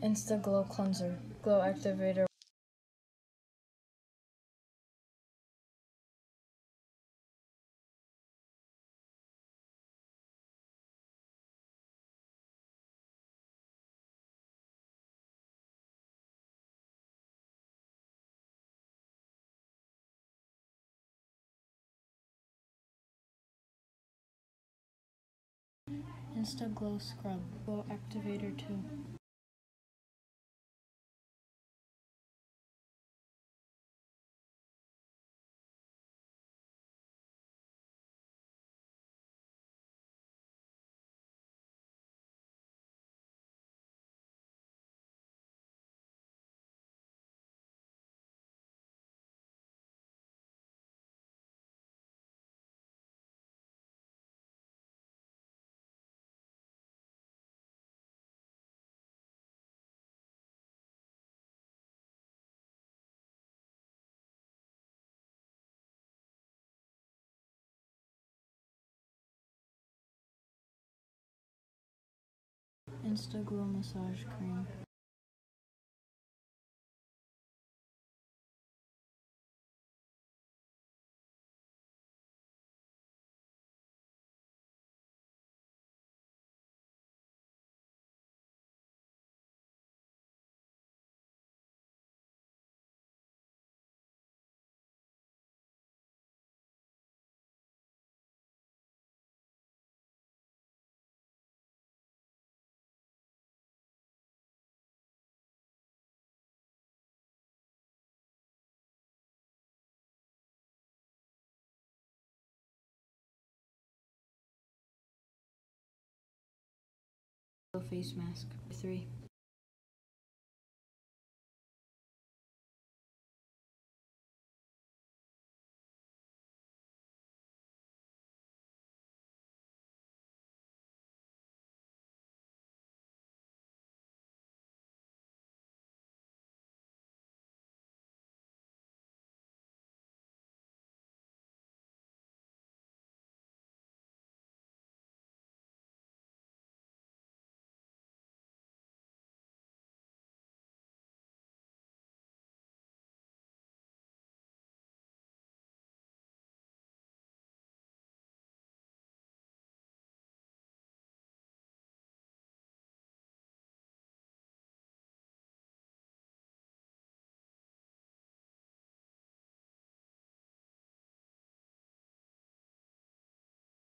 Insta Glow Cleanser. Glow Activator. Insta Glow Scrub. Glow Activator 2. Insta Glow Massage Cream. Face Mask. 3.